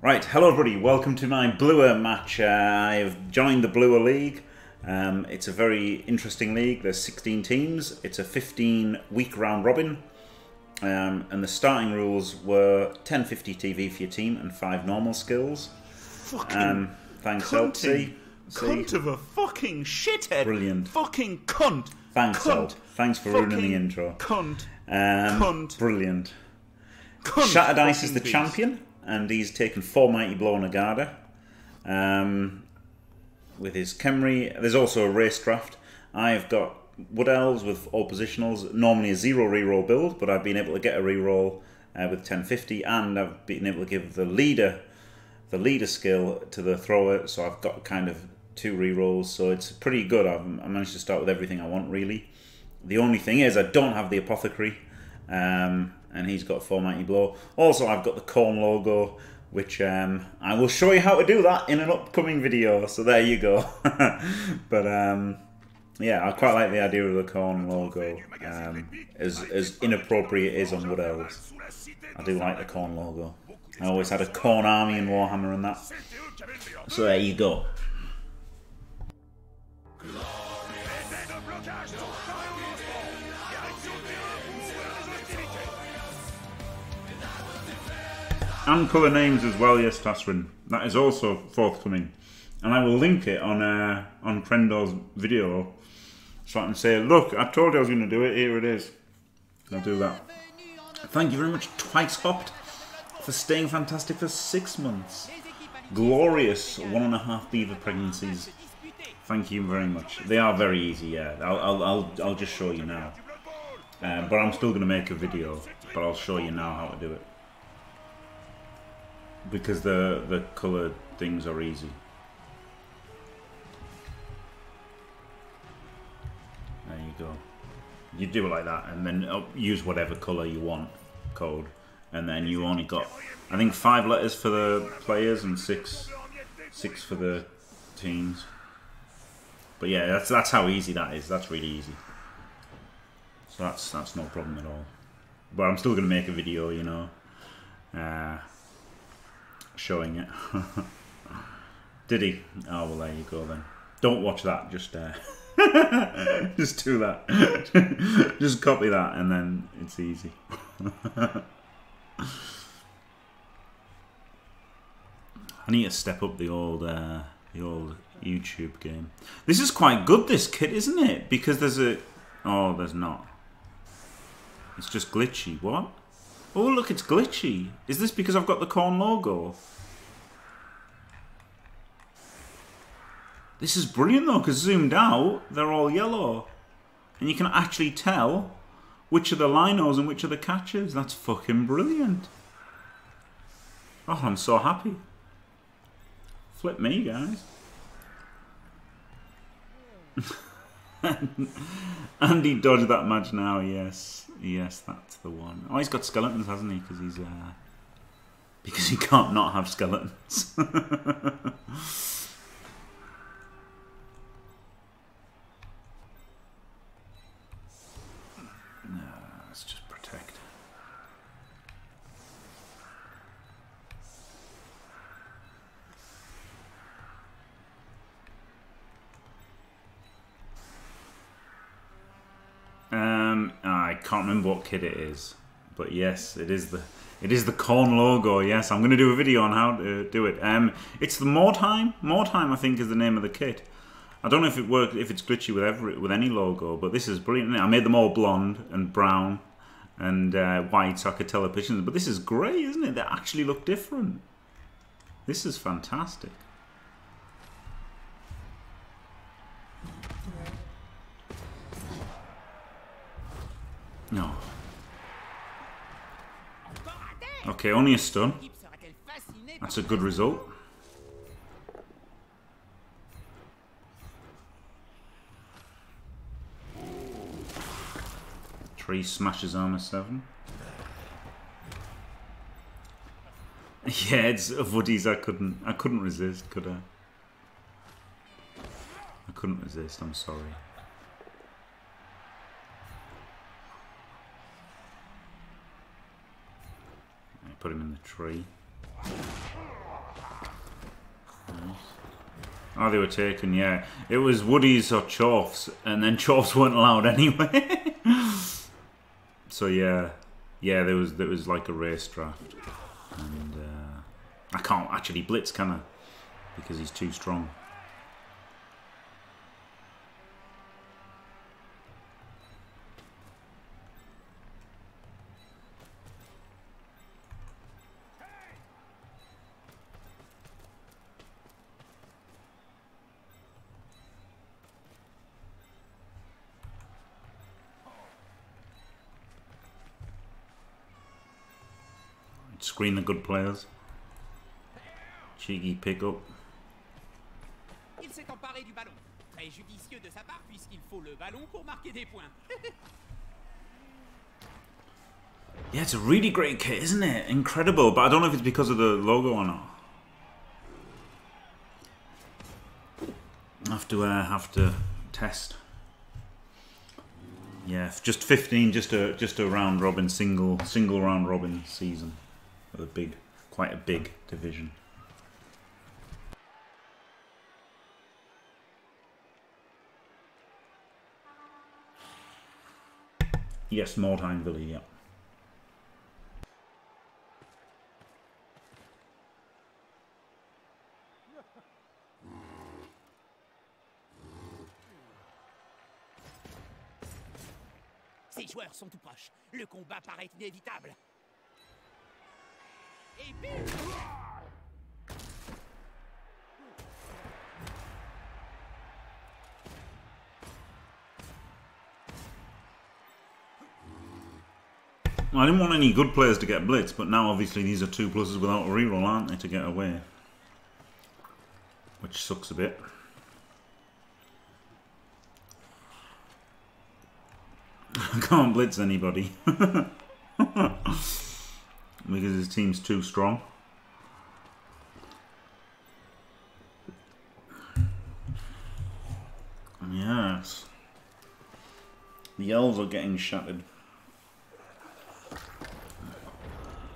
Right, hello everybody, welcome to my Blua match. Uh, I've joined the Blua League. Um, it's a very interesting league, there's 16 teams, it's a 15 week round robin. Um, and the starting rules were 1050 TV for your team and 5 normal skills. Fucking Um, thanks, Elsie. cunt of a fucking shithead. Brilliant. Fucking cunt. Thanks, cunt. Thanks for ruining the intro. Cunt. Um, Cunt. Brilliant. Cunt. Shattered Ice is the champion, and he's taken four Mighty Blow on Agarda. Um, with his Khemri, there's also a race draft. I've got Wood Elves with all positionals, normally a zero reroll build, but I've been able to get a reroll uh, with 1050, and I've been able to give the leader the leader skill to the thrower, so I've got kind of two rerolls, so it's pretty good. I've I managed to start with everything I want, really. The only thing is, I don't have the apothecary, um, and he's got four mighty blow. Also, I've got the Khorne logo, which um, I will show you how to do that in an upcoming video. So there you go. but um, yeah, I quite like the idea of the Khorne logo, um, as as inappropriate it is on Wood Elves. I do like the Khorne logo. I always had a Khorne army in Warhammer and that. So there you go. And colour names as well, yes, Tasrin. That is also forthcoming. And I will link it on uh, on Krendor's video so I can say, look, I told you I was going to do it, here it is. I'll do that. Thank you very much, Twice Hopped, for staying fantastic for six months. Glorious one and a half beaver pregnancies. Thank you very much. They are very easy, yeah. I'll, I'll, I'll, I'll just show you now. Uh, but I'm still going to make a video, but I'll show you now how to do it. Because the, the colour things are easy. There you go. You do it like that, and then uh, use whatever colour you want, code, and then you only got, I think, five letters for the players and six, six for the teams. But yeah, that's that's how easy that is. That's really easy. So that's that's no problem at all. But I'm still gonna make a video, you know, uh, showing it. Did he? Oh well, there you go then. Don't watch that. Just. Uh, just do that. just copy that, and then it's easy. I need to step up the old, uh, the old YouTube game. This is quite good, this kit, isn't it? Because there's a, oh, there's not. It's just glitchy. What? Oh, look, it's glitchy. Is this because I've got the Khorne logo? This is brilliant though, because zoomed out, they're all yellow. And you can actually tell which are the linos and which are the catchers. That's fucking brilliant. Oh, I'm so happy. Flip me, guys. Andy dodged that match now, yes. Yes, that's the one. Oh, he's got skeletons, hasn't he? Because he's, uh... Because he can't not have skeletons. remember what kit it is, but yes, it is the it is the Khorne logo. Yes, I'm going to do a video on how to do it. Um, it's the Mordheim. Mordheim, I think, is the name of the kit. I don't know if it worked, if it's glitchy with every with any logo, but this is brilliant. I made them all blonde and brown and uh, white, so I could tell the. But this is grey, isn't it? They actually look different. This is fantastic. No. Okay, only a stun. That's a good result. Three smashes armor seven. Yeah, it's Woodies. I couldn't. I couldn't resist. Could I? I couldn't resist. I'm sorry. put him in the tree. Oh, they were taken, yeah. It was Woody's or Chorf's, and then Chorf's weren't allowed anyway. so, yeah. Yeah, there was there was like a race draft. And uh, I can't actually blitz, can I? Because he's too strong. Screen the good players. Cheeky pick up. Il s'est emparé du ballon. Très judicieux de sa part puisqu'il faut le ballon pour marquer des points. Yeah, it's a really great kit, isn't it? Incredible, but I don't know if it's because of the logo or not. Have to uh, have to test. Yeah, just 15, just a just a round robin single single round robin season, a big, quite a big division. Yes, Mordheim Villa, yeah. Ces joueurs sont tout proches. Le combat paraît inévitable. Et bim I didn't want any good players to get blitz, but now obviously these are two pluses without a reroll, aren't they, to get away? Which sucks a bit. I can't blitz anybody. because his team's too strong. Yes. The elves are getting shattered.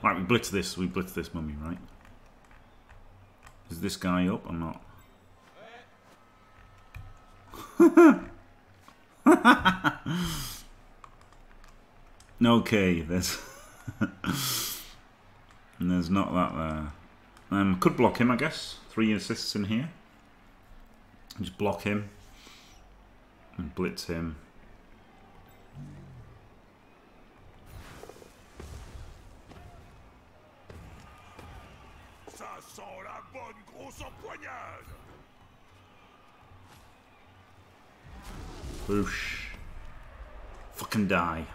Right, we blitz this. We blitz this mummy, right? Is this guy up or not? okay, there's and there's not that there. Um, could block him, I guess. Three assists in here. Just block him and blitz him. Boosh. Fucking die.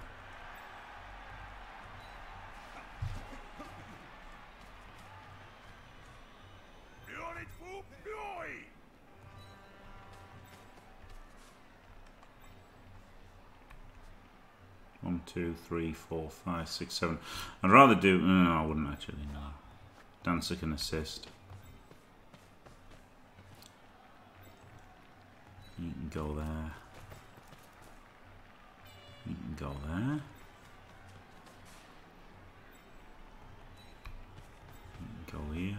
Two, three, four, five, six, seven. I'd rather do. No, I wouldn't actually. No. Dancer can assist. You can go there. You can go there. You can go here.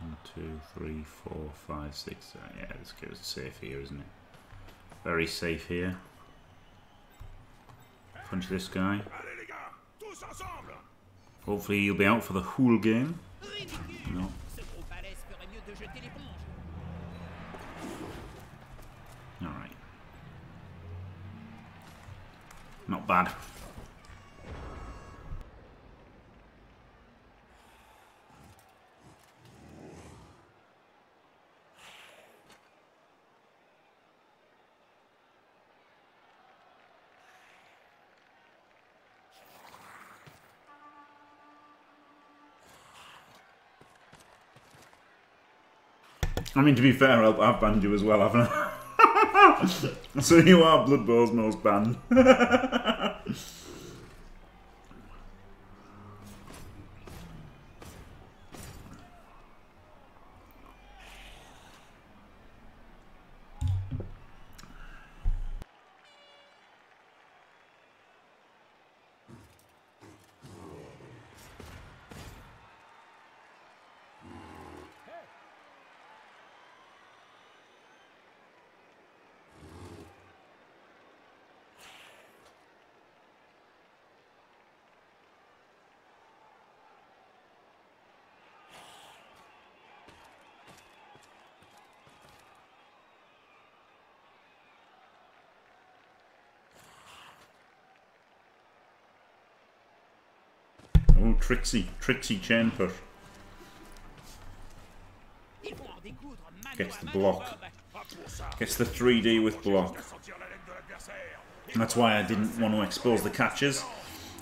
One, two, three, four, five, six. Yeah, this goes safe here, isn't it? Very safe here. Punch this guy. Hopefully he'll be out for the whole game. L'éponge. Alright. Not bad. I mean, to be fair, I've banned you as well, haven't I? so you are Blood Bowl's most banned. Oh, Trixie. Trixie mano Gets the block. Gets the 3D with block. That's why I didn't want to expose the catches.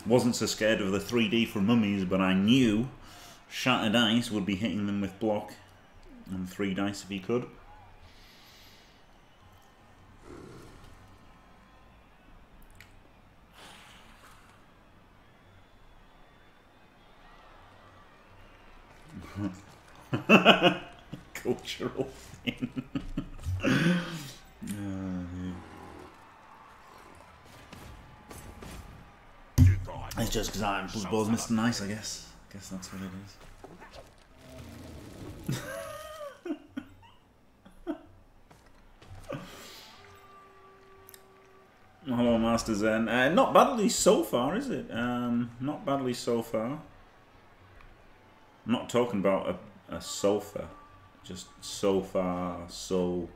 Wasn't so scared of the 3D from mummies, but I knew Shattered Ice would be hitting them with block and 3 dice if he could. Cultural thing. À It's just because I'm Bowl's Mr. Nice, I guess. I guess that's what it is. Hello, Master Zen. Uh, not badly so far, is it? Um, not badly so far. I'm not talking about a, a sofa. Just so far, so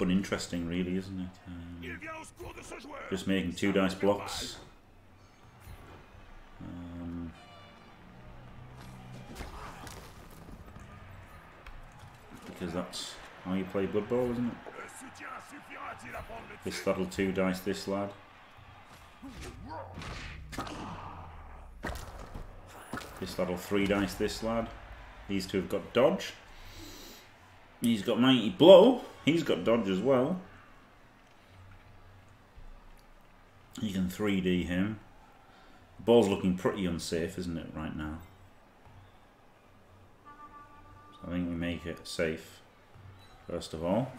uninteresting, really, isn't it? Um, Il vient au secours de ce joueur. just making two dice blocks. Um, because that's how you play Blood Bowl, isn't it? Le soutien suffira-t-il à prendre le This that'll two dice this lad. This that'll three dice this lad. These two have got dodge. He's got mighty blow. He's got dodge as well. You can 3D him. The ball's looking pretty unsafe, isn't it, right now? So I think we make it safe, first of all.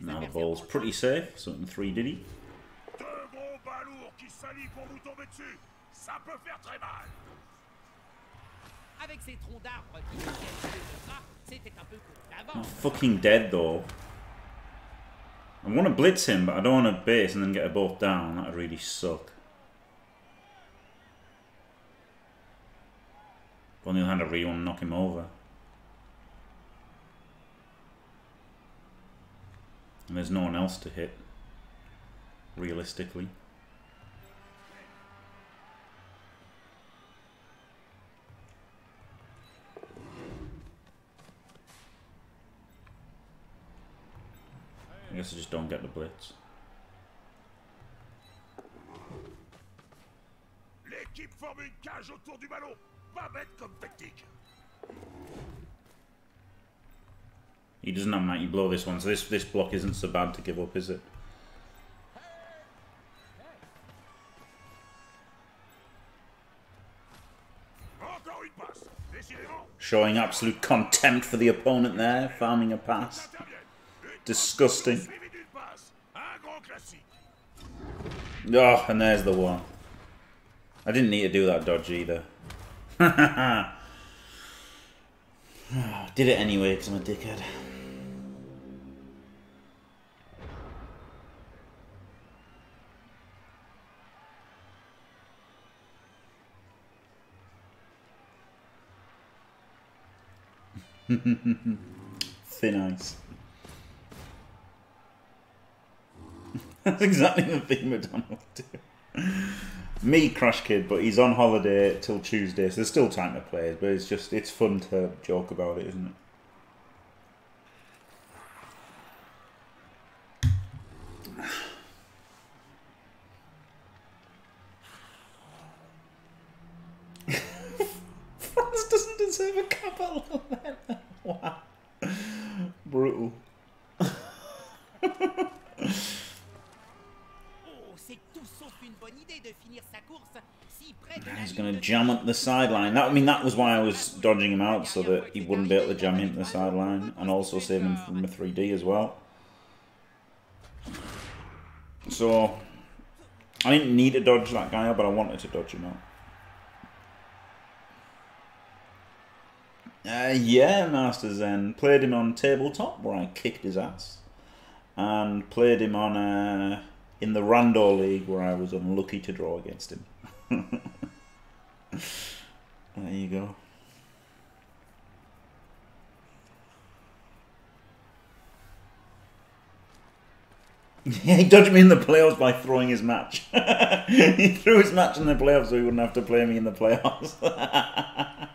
Now the ball's pretty safe, so we can 3 Avec ces troncs d'arbres qui c'était un peu fucking dead though. I want to blitz him, but I don't want to base and then get a both down. That'd really suck. But On the other hand, I really want to knock him over. And there's no one else to hit, realistically. I guess I just don't get the blitz. L'équipe forme une cage autour du ballon. Pas bête comme tactique. He doesn't have mighty blow this one, so this this block isn't so bad to give up, is it? Encore une passe. Décidément, Showing absolute contempt for the opponent there, farming a pass. Disgusting. suivi d'une passe. Un grand classique. Oh, and there's the one. I didn't need to do that dodge either. Did it anyway because I'm a dickhead. Thin ice. That's exactly the thing McDonald do. Me, Crash Kid, but he's on holiday till Tuesday, so there's still time to play but it's just, it's fun to joke about it, isn't it? France doesn't deserve a capital letter. Wow. Brutal. Oh, c'est tout sauf une bonne idée de finir sa course si près de la He's ligne going to de jam up the sideline. That I mean, that was why I was dodging him out so that he wouldn't be able to jam into the sideline, and also save him from a 3D as well. So I didn't need to dodge that guy out, but I wanted to dodge him out. Uh, yeah, Master Zen played him on tabletop where I kicked his ass, and played him on uh, in the Randall League where I was unlucky to draw against him. There you go. He dodged me in the playoffs by throwing his match. he threw his match in the playoffs so he wouldn't have to play me in the playoffs.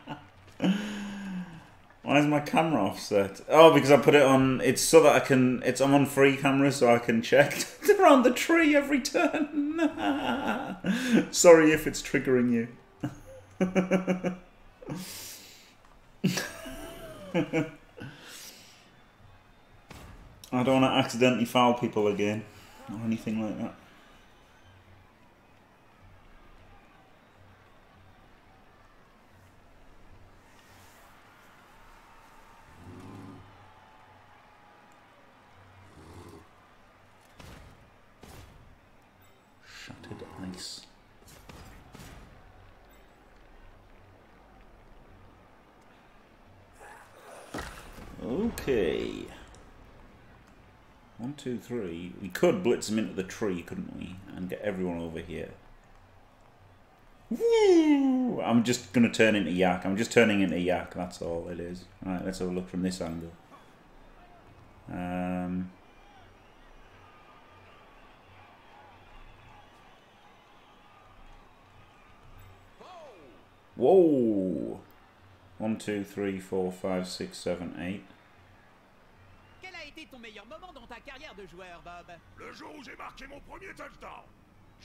Why is my camera offset? Oh, because I put it on. It's so that I can. It's I'm on free camera, so I can check around the tree every turn. Sorry if it's triggering you. I don't want to accidentally foul people again or anything like that. Shattered ice. Okay. One, two, three. We could blitz them into the tree, couldn't we? And get everyone over here. Woo! I'm just going to turn into Yak. I'm just turning into Yak, that's all it is. Alright, let's have a look from this angle. Um, whoa! One, two, three, four, five, six, seven, eight. Ton meilleur moment dans ta carrière de joueur, Bob Le jour où j'ai marqué mon premier touchdown.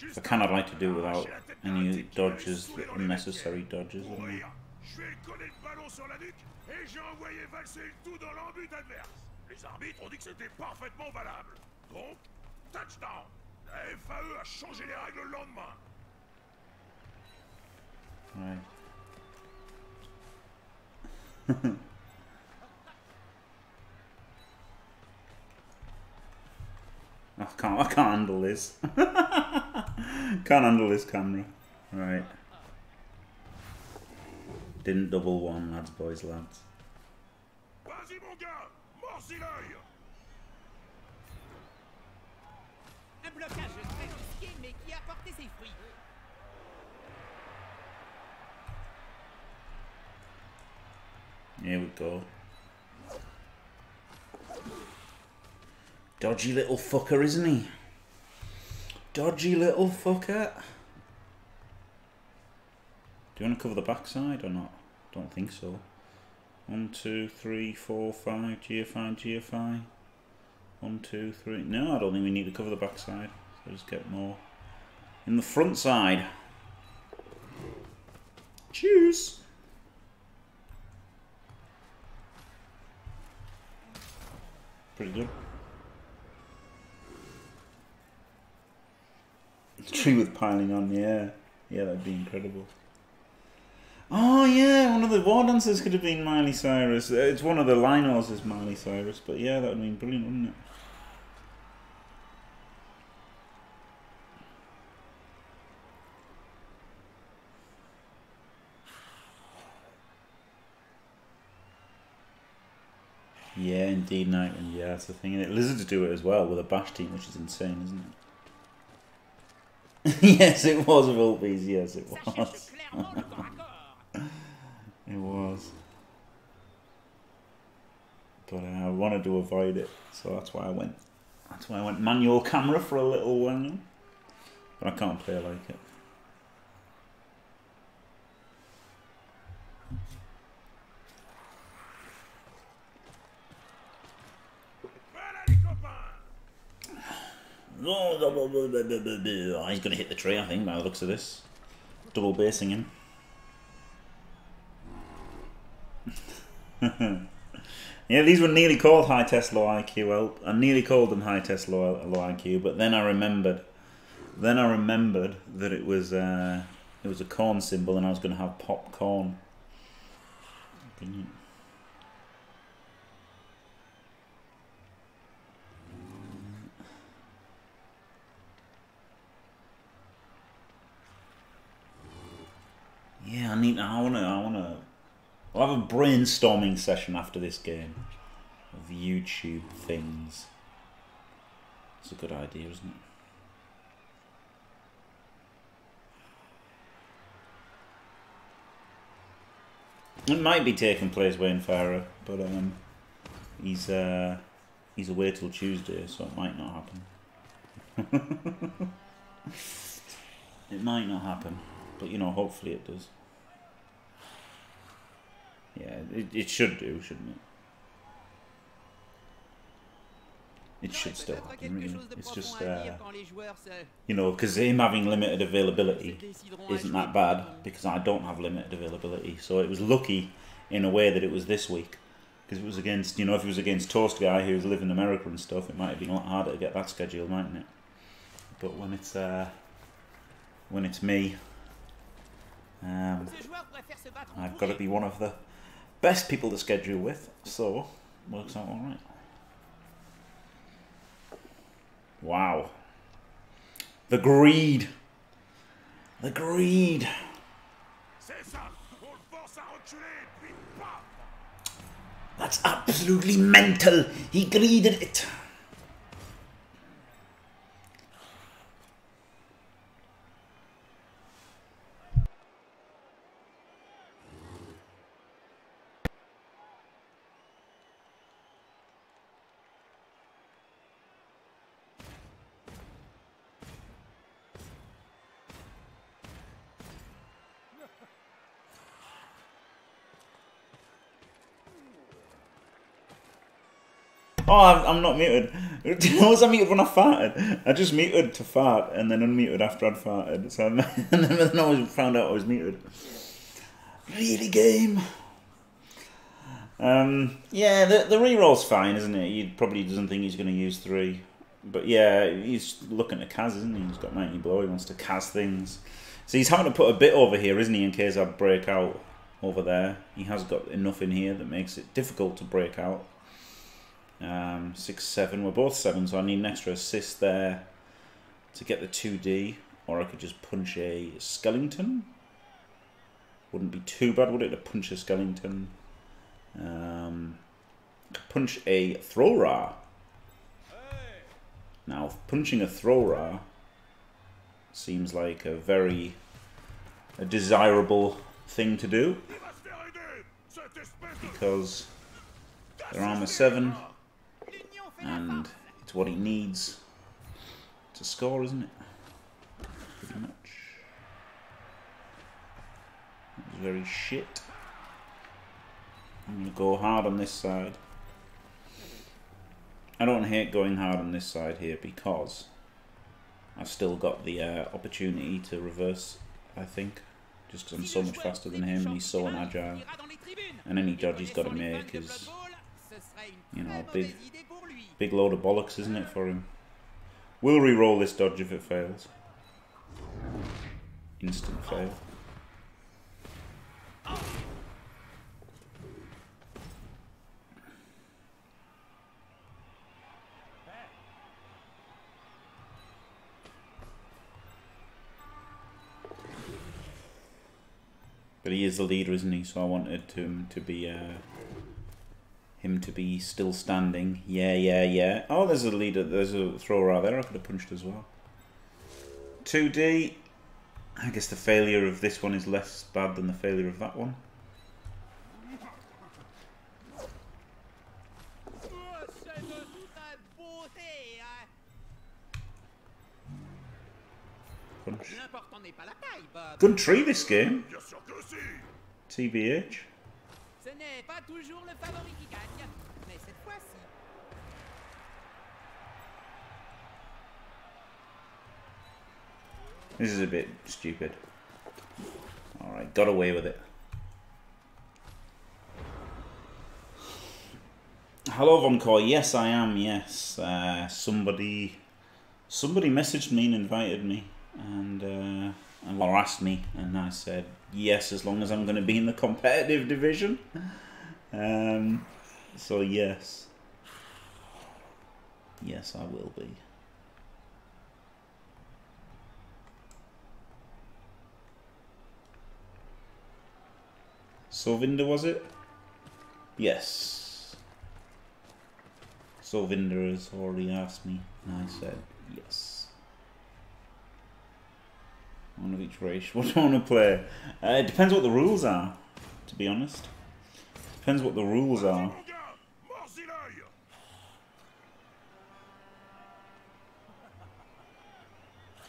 I kind of like to do without any dodges, unnecessary dodges. Je lui ai collé le ballon sur la nuque et j'ai envoyé valser le tout dans l'embut adverse. Les arbitres ont dit que c'était parfaitement valable. Donc, touchdown. La FAE a changé les règles le lendemain. I can't. I can't handle this. can't handle this camera. Right. Didn't double one, lads, boys, lads. Vas-y mon gars, Dodgy little fucker, isn't he? Dodgy little fucker. Do you want to cover the backside or not? Don't think so. One, two, three, four, five. GFI, GFI. One, two, three. No, I don't think we need to cover the backside. So just get more in the front side. Cheers. Pretty good. Tree with piling on, yeah. Yeah, that'd be incredible. Oh, yeah, one of the war dancers could have been Miley Cyrus. Uh, It's one of the Lionels is Miley Cyrus, but yeah, that would have been brilliant, wouldn't it? Yeah, indeed, Nightwing. Yeah, that's the thing. And Lizards do it as well with a bash team, which is insane, isn't it? yes, it was Volbees. Yes, it was. clairement le corps à corps. It was. But uh, I wanted to avoid it, so that's why I went. That's why I went manual camera for a little while. But I can't play like it. Oh, he's going to hit the tree, I think, by the looks of this. Double basing him. yeah, these were nearly called high test low IQ. Well, I nearly called them high test low, low IQ, but then I remembered. Then I remembered that it was uh, it was a Khorne symbol, and I was going to have popcorn. Brilliant. Yeah, I need. I wanna. I wanna. I'll have a brainstorming session after this game of YouTube things. It's a good idea, isn't it? It might be taking place Wayne Farah, but um, he's uh, he's away till Tuesday, so it might not happen. it might not happen, but you know, hopefully it does. Yeah, it, it should do, shouldn't it? It should still happen, really. It's just, uh, dire quand les joueurs se- you know, because him having limited availability isn't that bad because I don't have limited availability. So it was lucky in a way that it was this week because it was against, you know, if it was against Toast Guy who's living in America and stuff, it might have been a lot harder to get that schedule, mightn't it? But when it's uh, when it's me, um, Ce joueur préfère se battre en I've got to be one of the best people to schedule with, so works out all right. Wow. The greed. The greed. That's absolutely mental. He greeded it. Oh, I'm, not muted. Know was I muted when I farted? I just muted to fart and then unmuted after I'd farted. So and then I was found out I was muted. Really game. Um, yeah, the the reroll's fine, isn't it? He probably doesn't think he's going to use three, but yeah, he's looking at Kaz, isn't he? He's got mighty blow. He wants to Kaz things. So he's having to put a bit over here, isn't he? In case I break out over there, he has got enough in here that makes it difficult to break out. Um, six, seven. We're both seven, so I need an extra assist there to get the 2D. Or I could just punch a Skellington. Wouldn't be too bad, would it, to punch a Skellington? Um, punch a thrower. Now, punching a thrower seems like a very a desirable thing to do because they're armor 7 and it's what he needs to score, isn't it? Pretty much. That very shit. I'm gonna go hard on this side. I don't hate going hard on this side here because I've still got the uh, opportunity to reverse. I think just because I'm so much faster than him and he's so agile. And any dodge he's got to make is you know, big- Big load of bollocks, isn't it, for him? We'll re-roll this dodge if it fails. Instant fail. But he is the leader, isn't he? So I wanted him to be uh, him to be still standing. Yeah, yeah, yeah. Oh, there's a leader. There's a thrower out there. I could have punched as well. 2D. I guess the failure of this one is less bad than the failure of that one. C'est de toute beauté, hein. Punch. L'important n'est pas la taille, Bob. Good tree this game. Bien sûr que si TBH. Ce n'est pas toujours le favori qui gagne, mais cette fois-ci. This is a bit stupid. Alright, got away with it. Hello, Voncore. Yes, I am. Yes, uh, somebody, somebody messaged me and invited me, and uh, and or asked me, and I said yes, as long as I'm going to be in the competitive division. Um, so yes, yes, I will be. Solvinder was it? Yes. Solvinder has already asked me, and I said yes. One of each race. What do I want to play? Uh, it depends what the rules are, to be honest. Depends what the rules are.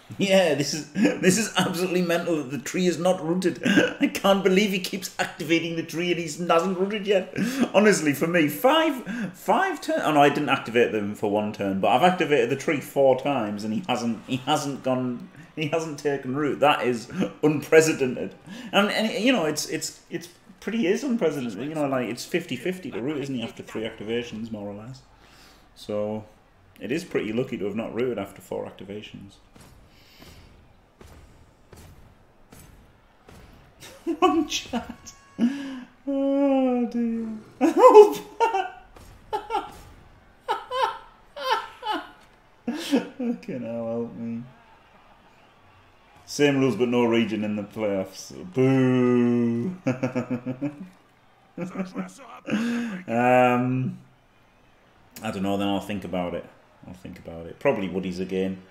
Yeah, this is this is absolutely mental. The tree is not rooted. I can't believe he keeps activating the tree and he hasn't rooted yet. Honestly, for me, five five turn. Oh no, I didn't activate them for one turn, but I've activated the tree four times and he hasn't he hasn't gone. He hasn't taken root. That is unprecedented. And, and you know, it's it's it's pretty is unprecedented. You know, like it's 50-50 to root, isn't he? After three activations, more or less. So it is pretty lucky to have not rooted after four activations. Wrong chat. Oh dear. Fucking hell, help me. Same rules but no region in the playoffs. Boo. Um, I don't know, then I'll think about it. I'll think about it. Probably Woodies again.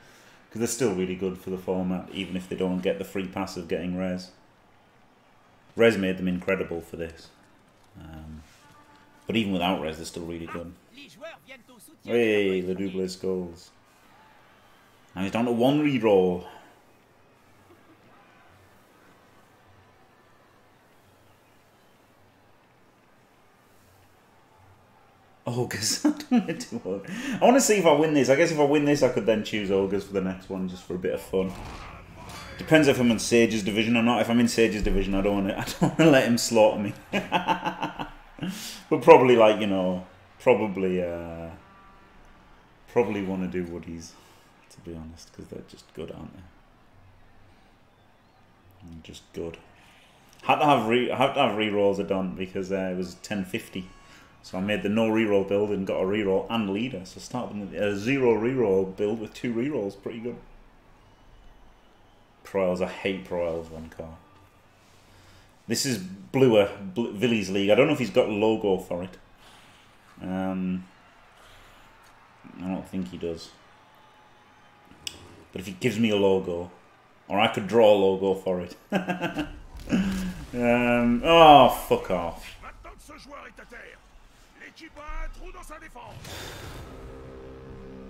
Because they're still really good for the format, even if they don't get the free pass of getting res. Res made them incredible for this. Um, but even without res, they're still really good. Hey, the double skulls. Now he's down to one reroll. Ogres. I don't want to do. I want to see if I win this. I guess if I win this, I could then choose Ogres for the next one, just for a bit of fun. Depends if I'm in Sage's division or not. If I'm in Sage's division, I don't want to. I don't want to let him slaughter me. but probably like you know, probably uh, probably want to do Woodies, to be honest, because they're just good, aren't they? Just good. Had to have re had to have rerolls are done because uh, it was ten fifty. So I made the no reroll build and got a reroll and leader. So starting with a zero reroll build with two rerolls, pretty good. Proils, I hate Proils one car. This is Blua, Bl- Villy's League. I don't know if he's got a logo for it. Um, I don't think he does. But if he gives me a logo, or I could draw a logo for it. um, oh, fuck off. Maintenant que ce joueur est à terre, l'équipe a un trou dans sa défense.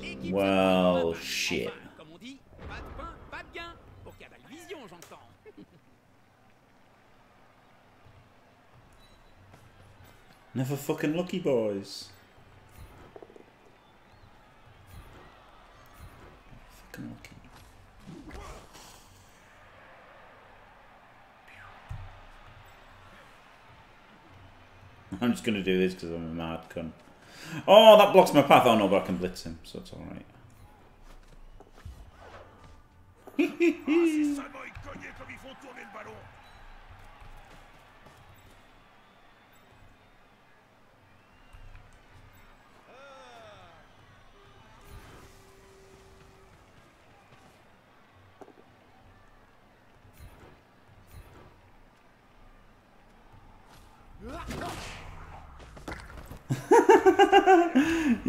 L'équipe Well, se trouve shit. Enfin, comme on dit, pas de pain, pas de gain. Pour Cabal Vision, j'entends. Never fucking lucky boys. Fucking lucky. I'm just gonna do this because I'm a mad cunt. Oh, that blocks my path. Oh no, but I can blitz him, so it's alright. Ah, c'est seulement y cogner comme ils font tourner le ballon.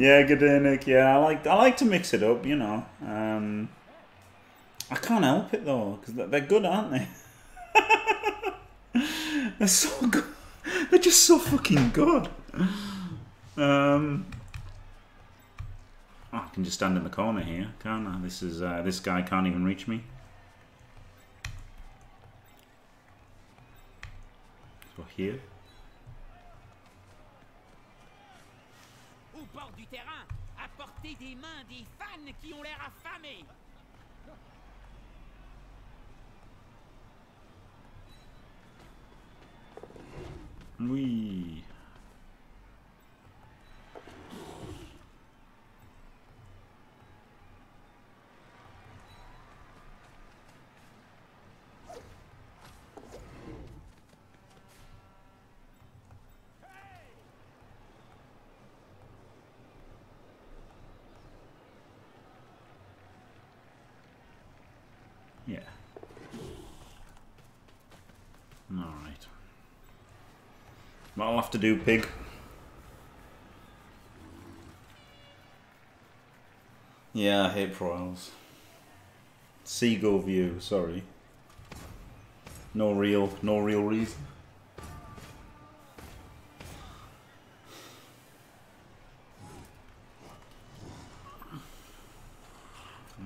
Yeah, Gdanik, yeah, I like I like to mix it up, you know. Um, I can't help it though, because they're good, aren't they? they're so good. They're just so fucking good. Um, I can just stand in the corner here, can't I? This is uh, this guy can't even reach me. So here. Terrain, à portée des mains des fans qui ont l'air affamés. Oui. What I'll have to do, pig. Yeah, I hate proils. Seagull view, sorry. No real, no real reason.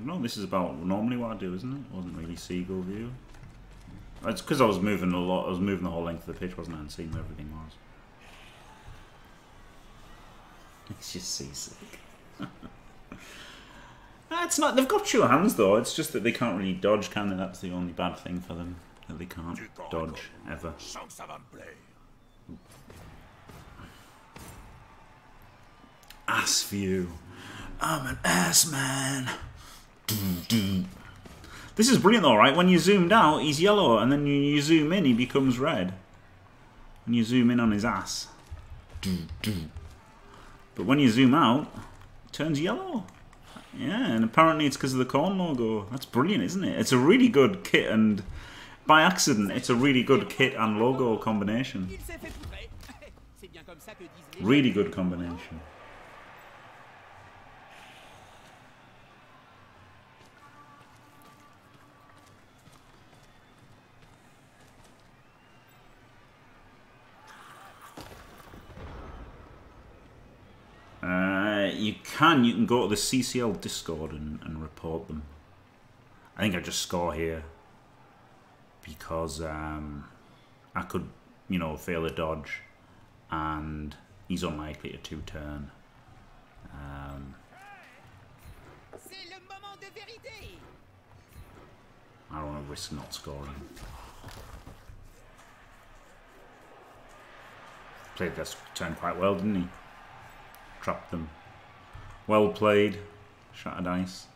No, this is about normally what I do, isn't it? Wasn't really seagull view. It's because I was moving a lot. I was moving the whole length of the pitch, wasn't I, and seeing where everything was. It's just seasick. It's not. They've got sure hands though. It's just that they can't really dodge, can they? That's the only bad thing for them. That they can't Du corps à dodge ever. Je sens que ça va me plaire. Ass view. I'm an ass man. Doo, doo. This is brilliant though, right? When you zoomed out, he's yellow, and then you, you zoom in, he becomes red. When you zoom in on his ass. But when you zoom out, it turns yellow. Yeah, and apparently it's because of the Khorne logo. That's brilliant, isn't it? It's a really good kit, and by accident, it's a really good kit and logo combination. Il s'est fait poudrer. C'est bien comme ça que disent les Really good combination. You can. You can go to the CCL Discord and, and report them. I think I just score here because um, I could, you know, fail a dodge, and he's unlikely to two turn. Um. I don't want to risk not scoring. Played this turn quite well, didn't he? Trapped them. Well played. Shattered ice.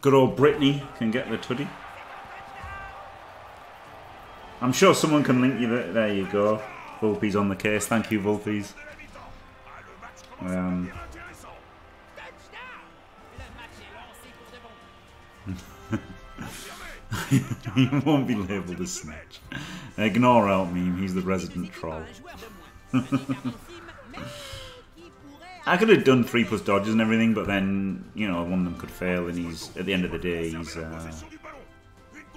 Good old Brittany can get the tuddy. I'm sure someone can link you there. There you go. Vulpes on the case. Thank you, Vulpes. Um, he won't be labelled as Snatch. Ignore out meme, he's the resident troll. I could have done three plus dodges and everything, but then, you know, one of them could fail, and he's, at the end of the day, he's, uh,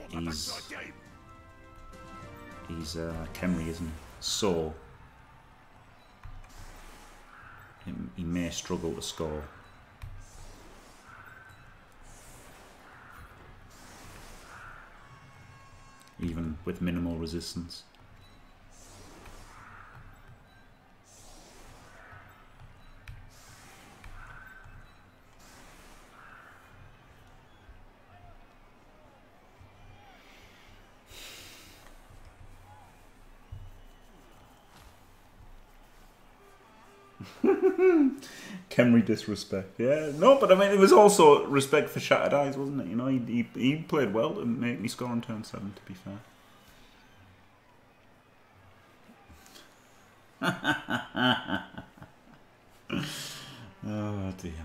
he's- he's, uh, Khemri, isn't he? So, he may struggle to score. Even with minimal resistance. Khemri disrespect. Yeah, no, but I mean, it was also respect for Shattered Ice, wasn't it? You know, he, he, he played well to make me score on turn seven. To be fair. oh dear me.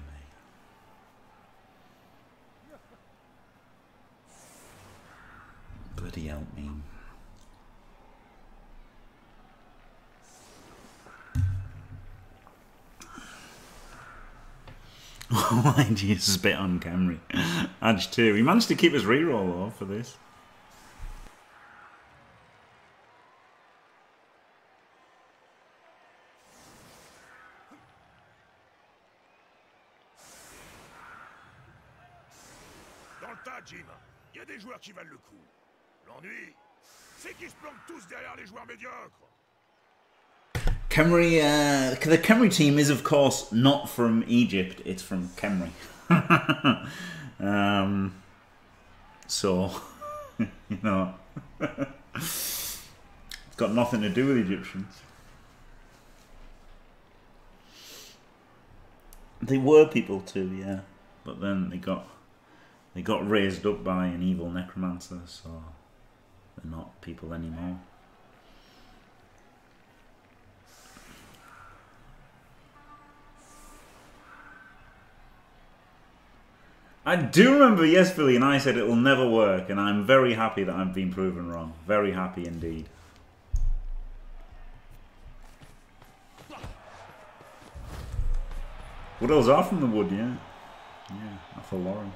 Bloody help Why do you spit on Khemri? Edge 2. He managed to keep his reroll though for this. Dans le tas, Jim, il y a des joueurs qui valent le coup. L'ennui, c'est qu'ils se planquent tous derrière les joueurs médiocres. Khemri, uh, the Khemri team is of course not from Egypt, it's from Khemri. um, so, you know, it's got nothing to do with Egyptians. They were people too, yeah, but then they got they got raised up by an evil necromancer, so they're not people anymore. I do remember, yes, Billy, and I said it will never work, and I'm very happy that I've been proven wrong. Very happy indeed. What else are from the wood, yeah. Yeah, Alpha Lauren.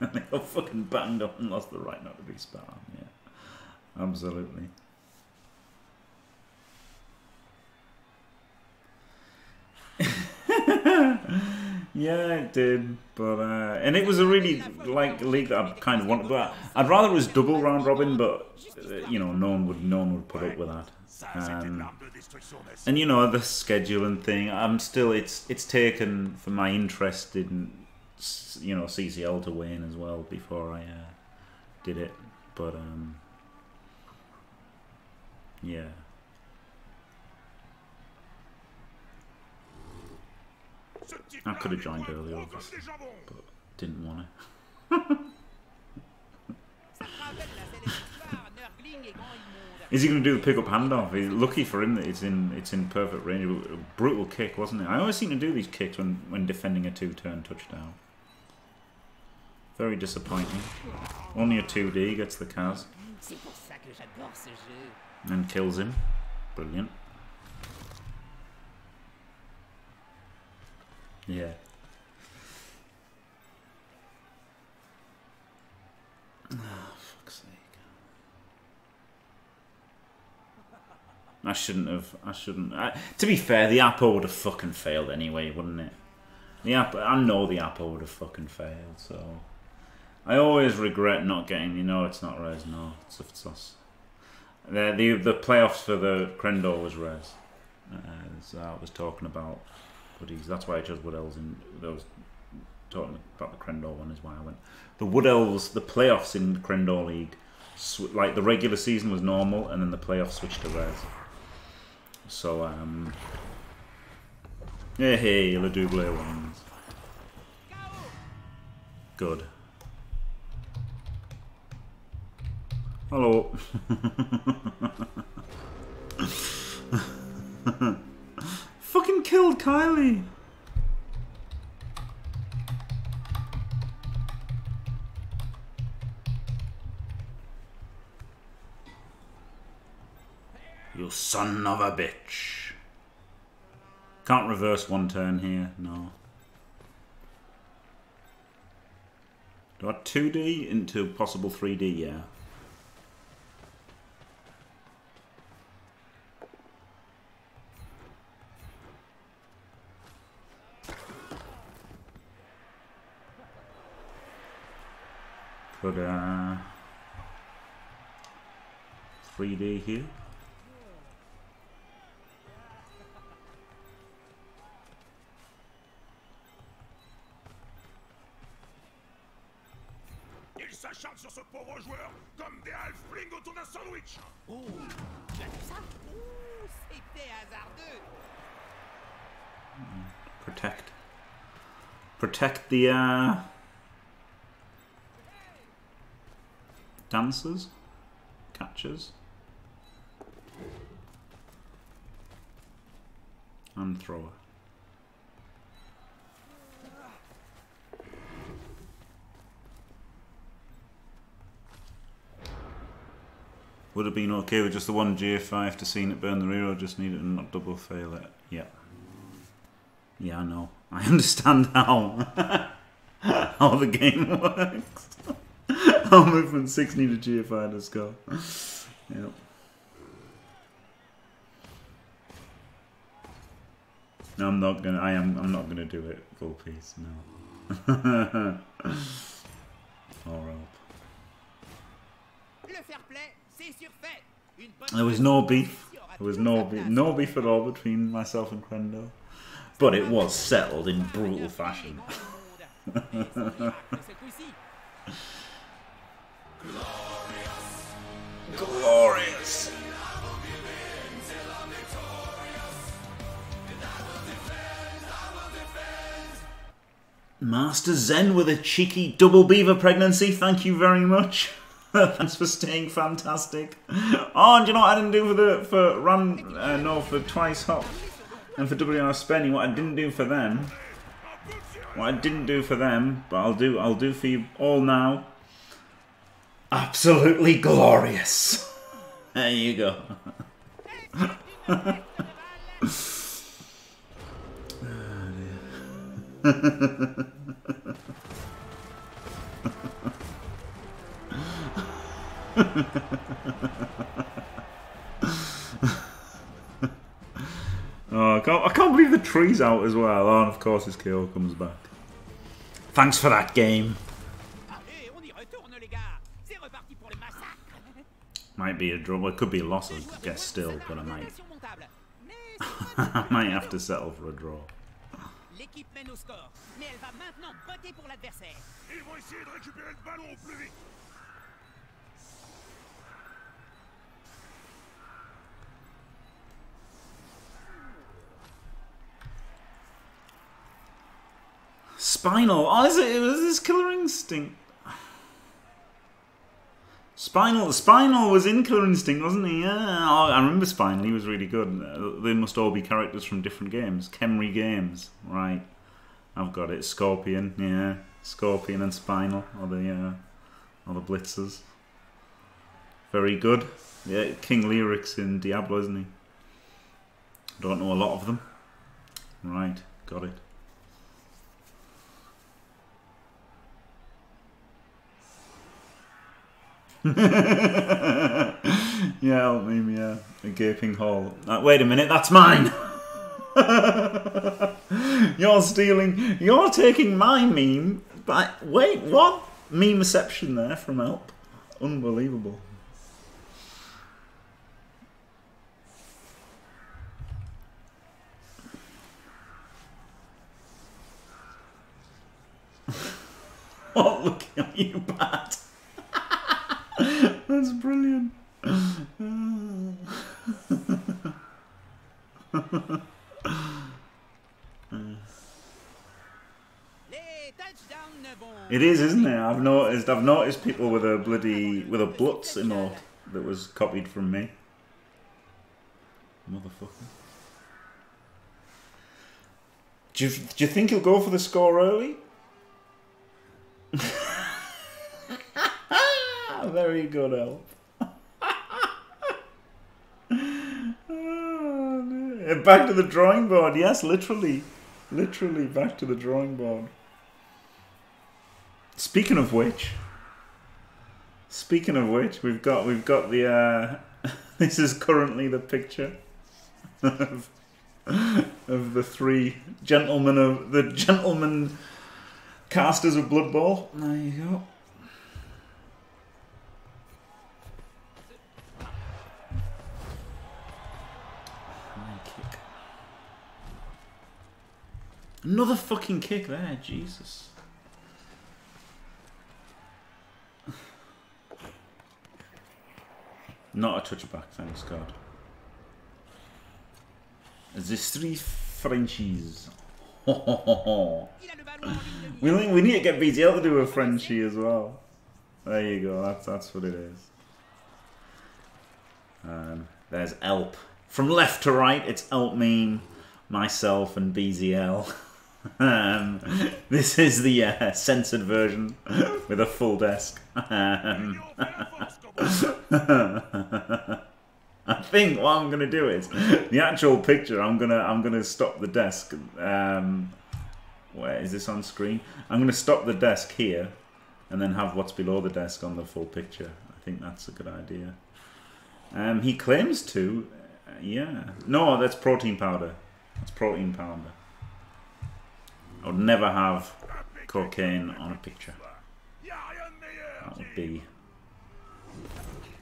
and they got fucking banged up and lost the right not to be spat on, yeah. Absolutely. Yeah, it did, but uh, and it was a really like league that I kind of wanted. But I'd rather it was double round robin, but uh, you know, no one would no one would put up with that. Um, and you know the scheduling thing. I'm still it's it's taken for my interest in you know CCL to win as well before I uh, did it, but um, yeah. Ce type I could've joined earlier, obviously. but didn't want to. Ça me rappelle la célèbre histoire, Nurgling et Grand Immonde. Is he going to do the pick up handoff? He- Lucky for him that it's in it's in perfect range. A brutal kick, wasn't it? I always seem to do these kicks when when defending a two turn touchdown. Very disappointing. Only a two D gets the cas C'est pour ça que j'adore ce jeu. and kills him. Brilliant. Yeah. Ah, fuck's sake. I shouldn't have. I shouldn't. I, to be fair, the Apple would have fucking failed anyway, wouldn't it? The Apple. I know the Apple would have fucking failed. So I always regret not getting. You know, it's not res. No, it's it's us. The the the playoffs for the Crendor was res. Uh, so I was talking about That's why I chose Wood Elves. In those talking about the Crendor one is why I went. The Wood Elves, the playoffs in the Crendor League, like the regular season was normal, and then the playoffs switched to res. So um, yeah, hey, Le Double wins. Good. Hello. Fucking killed Kylie. You son of a bitch. Can't reverse one turn here, no. Do I 2D into possible 3D? Yeah. Could uh 3D here. Ils s'acharnent sur ce pauvre joueur comme des halflings autour d'un sandwich. Oh, tu vu ça Ouh, c'était hasardeux. Protect. Protect the uh dancers, catchers, and thrower. Would have been okay with just the one GFI to seen it burn the rear, or just needed to not double fail it. Yeah. Yeah, I know. I understand how how the game works. Movement six needed GFI to score. Yep. No, I'm not gonna. I am. I'm not gonna do it full piece. No. Or help. Le fair play, c'est surfait. Une bonne There was no beef. There was no beef. No beef at all between myself and Crendor. But it was settled in brutal fashion. Glorious. Glorious! Master Zen with a cheeky double beaver pregnancy. Thank you very much. Thanks for staying fantastic. Oh, and you know what I didn't do for the for run uh, no for twice hop and for WR spending. What I didn't do for them. What I didn't do for them, but I'll do I'll do for you all now. Absolutely glorious. There you go. Oh, I can't, I can't believe the tree's out as well. Oh, and of course his KO comes back. Thanks for that game. Might be a draw. Well, it could be a loss, I Les joueurs de guess, still, but I might. I might have to settle for a draw. l'équipe mène au score, mais elle va maintenant botter pour l'adversaire. Ils vont essayer de récupérer le ballon au plus vite. Spinal. Oh, is it? Was this Killer Instinct? Spinal. Spinal was in Killer Instinct, wasn't he? Yeah. I remember Spinal. He was really good. They must all be characters from different games. Khemri Games. Right. I've got it. Scorpion. Yeah. Scorpion and Spinal are the uh, are the blitzers. Very good. Yeah, King Leoric in Diablo, isn't he? Don't know a lot of them. Right, got it. yeah, help me, yeah. A gaping hole. Uh, wait a minute, that's mine! you're stealing, you're taking my meme. But wait, what? Meme reception there from Help. Unbelievable. Oh, look at you, Pat. That's brilliant. It is, isn't it? I've noticed. I've noticed people with a bloody with a Blutz emote that was copied from me. Motherfucker. Do you, do you think he'll go for the score early? Very good, Elf. Oh, back to the drawing board. Yes, literally, literally back to the drawing board. Speaking of which, speaking of which, we've got we've got the. Uh, this is currently the picture of, of the three gentlemen of the gentlemen casters of Blood Bowl. There you go. Another fucking kick there, Jesus. Not a touchback, thanks God. The three Frenchies. We, need- we need to get BTL to do a Frenchie as well. There you go, that's, that's what it is. Um, there's Elp. From left to right, it's Elp Meme, myself, and BZL. um, this is the uh, censored version with a full desk. Um. I think what I'm gonna do is the actual picture. I'm gonna I'm gonna stop the desk. Um, where is this on screen? I'm gonna stop the desk here, and then have what's below the desk on the full picture. I think that's a good idea. Um, he claims to. uh, yeah. No, that's protein powder. That's protein powder. I would never have cocaine on a picture. That would be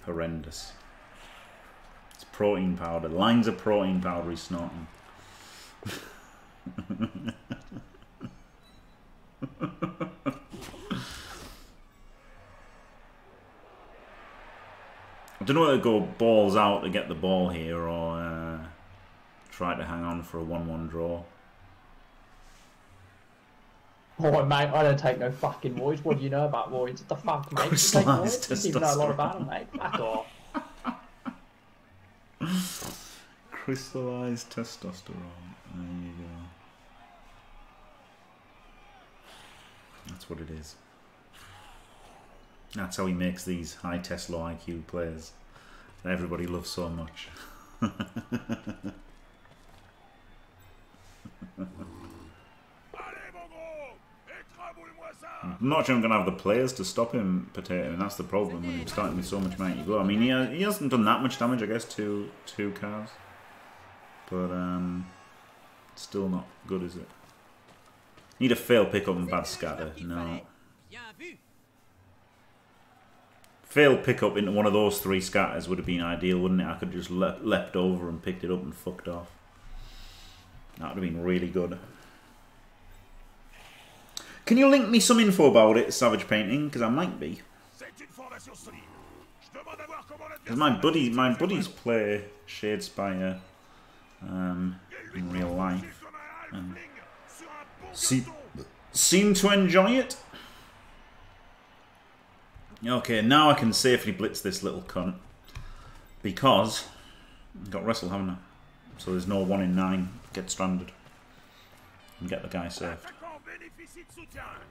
horrendous. It's protein powder. Lines of protein powder he's snorting. I don't know whether to go balls out to get the ball here or uh, try to hang on for a 1 1 draw. Oh, mate, I don't take no fucking voids. What do you know about voids? What the fuck, mate? You take voids? You don't even know a lot about them, mate. Fuck off. Crystallized testosterone. There you go. That's what it is. That's how he makes these high Tesla IQ players that everybody loves so much. Allez, mon gros Écraboule-moi ça I'm not sure I'm going to have the players to stop him, Potato, and that's the problem when you're starting with so much mighty blow. I mean, he, ha- he hasn't done that much damage, I guess, to two cars. But, um, Still not good, is it? Need a fail pickup and bad scatter. No. Fail pickup into one of those three scatters would have been ideal, wouldn't it? I could have just le leapt over and picked it up and fucked off. That would have been really good. Can you link me some info about it, Savage Painting? Because I might be. Because my buddy, my buddies play Shadespire um, in real life. bon See- seem to enjoy it. Okay, now I can safely blitz this little cunt. Because I've got wrestle, haven't I? So there's no one in nine get stranded. And get the guy saved. L'attaquant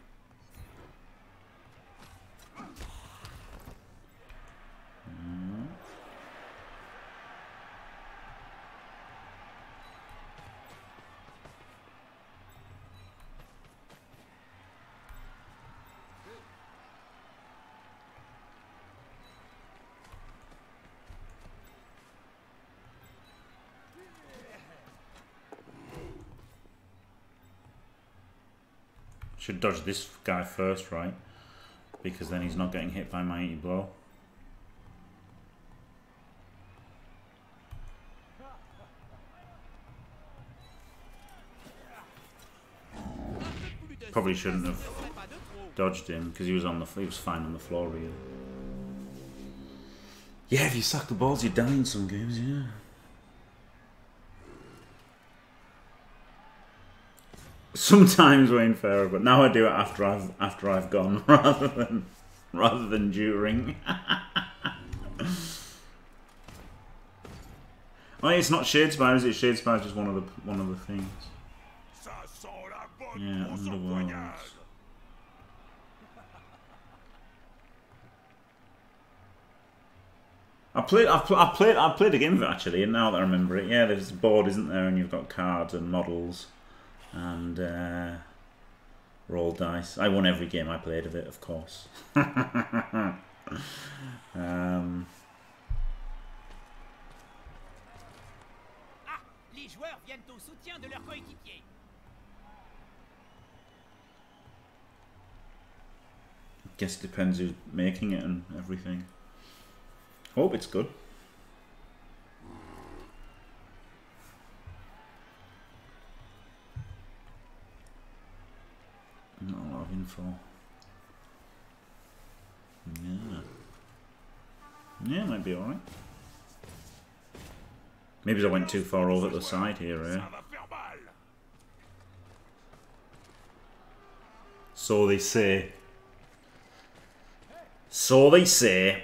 Should dodge this guy first, right? Because then he's not getting hit by blow. Peu plus de Probably shouldn't have dodged him because he was on the he was fine on the floor really. Yeah, if you suck the balls, you die in some games. Yeah. Sometimes Wayne Farrer, but now I do it after I've after I've gone rather than rather than during. oh, it's not Shadespire, is it? Shadespire is just one of the one of the things. Yeah, empoignade. I played, I've, I've played, I played a game of it actually, and now that I remember it, yeah, there's a board, isn't there, and you've got cards and models, and uh, roll dice. I won every game I played of it, of course. um, Ah, les joueurs viennent au soutien de leurs coéquipiers. guess it depends who's making it and everything. Hope it's good. A info. Yeah. Yeah, might be alright. Maybe I went too far over the side here, eh? So they say. So they say.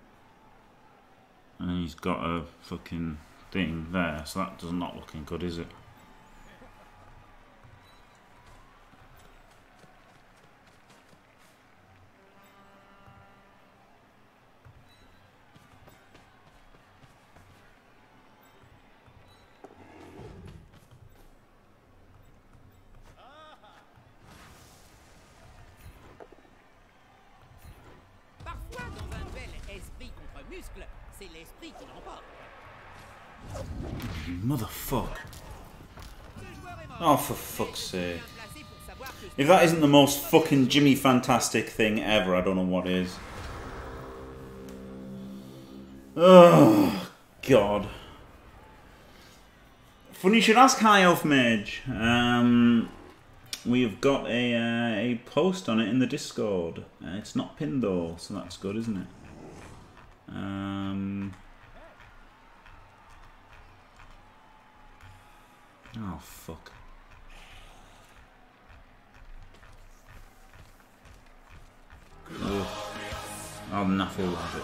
He's got a fucking thing there. So that does not looking good, is it? If that isn't the most fucking Jimmy Fantastic thing ever, I don't know what is. Oh, God. Funny you should ask High Elf Mage. Um, we've got a, uh, a post on it in the Discord. Uh, it's not pinned though, so that's good, isn't it? Um, oh, fuck. I'll naffle with it.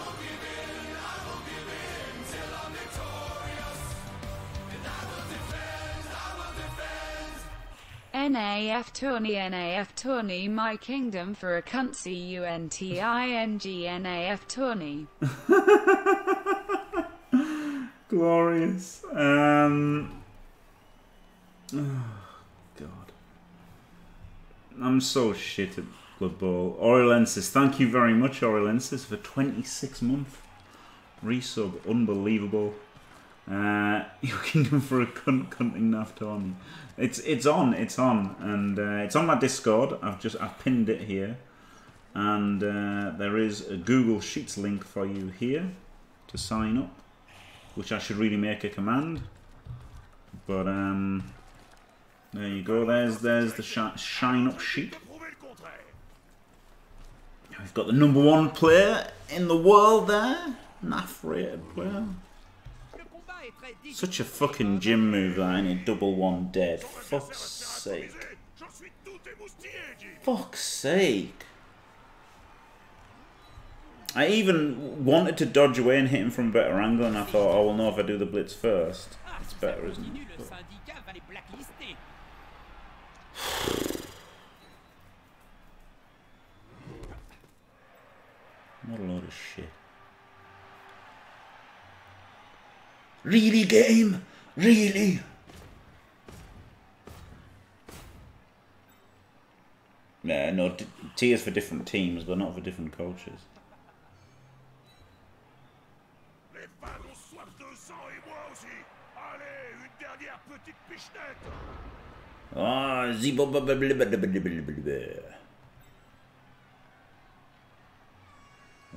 NAF tourney NAF tourney my kingdom for a cuntsy UNTING NAF tourney. Glorious. Um. Oh, God. I'm so shit at Blood Bowl. Oriolensis, thank you very much, Oriolensis, for 26 month resub. Unbelievable. Uh, your kingdom for a cunt cunting NAF tourney. It's it's on, it's on, and uh, it's on my Discord. I've just I've pinned it here, and uh, there is a Google Sheets link for you here to sign up which I should really make a command. But um, there you go. There's there's the shi shine up sheet. We've got the number one player in the world there, NAF rated player. Such a fucking gym move that ain't it? Double one dead. Fuck's sake. Fuck's sake. I even wanted to dodge away and hit him from a better angle, and I thought, oh well, no, if I do the blitz first, it's better, isn't it? le syndicat va les blacklister. What a load of shit. Really, game? Really? Nah, no, t- tiers for different teams, but not for different coaches. Les fans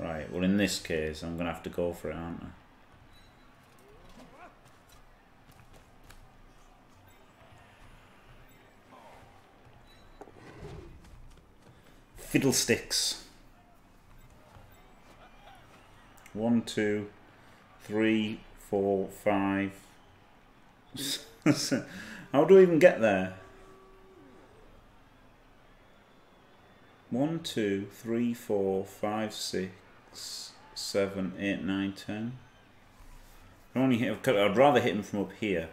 Right, well, in this case, I'm going to have to go for it, aren't I? Fiddlesticks. One, two, three, four, five. How do I even get there? One, two, three, four, five, six, seven, eight, nine, ten. I only hit. I'd rather hit him from up here.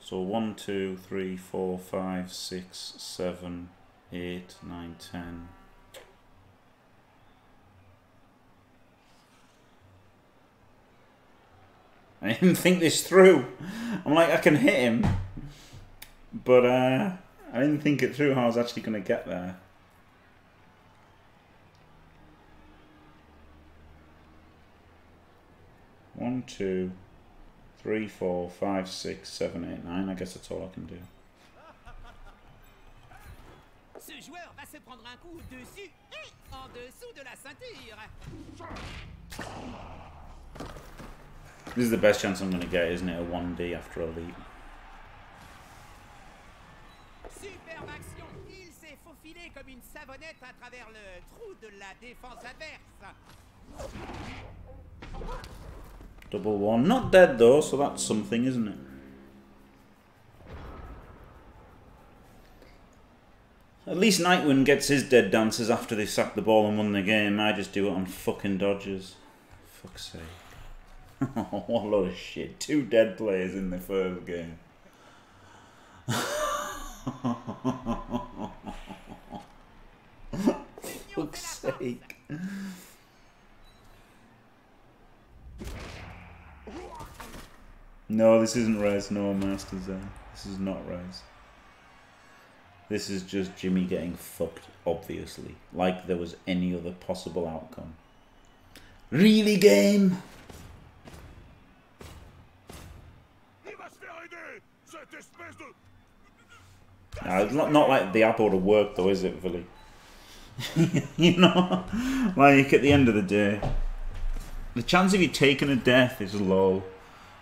So one, two, three, four, five, six, seven, eight, nine, ten. I didn't think this through. I'm like, I can hit him, but uh, I didn't think it through how I was actually going to get there. One, two, three, four, five, six, seven, eight, nine. I guess that's all I can do. Ce joueur va se prendre un coup dessus et en dessous de la ceinture. This is the best chance I'm going to get, isn't it? A 1D after a leap. Superbe action. Il s'est faufilé comme une savonnette à travers le trou de la défense adverse. Double one. Not dead though, so that's something, isn't it? At least Nightwind gets his dead dances after they sacked the ball and won the game. I just do it on fucking Dodgers. Fuck's sake. what a lot of shit. Two dead players in the first game. Fuck's sake. No, this isn't Res. No, Masters there. This is not Res. This is just Jimmy getting fucked, obviously. Like there was any other possible outcome. Really, game? Nah, it's not, not like the app ought to work, though, is it, Billy? you know? Like, at the end of the day, the chance of you taking a death is low.